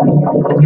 you.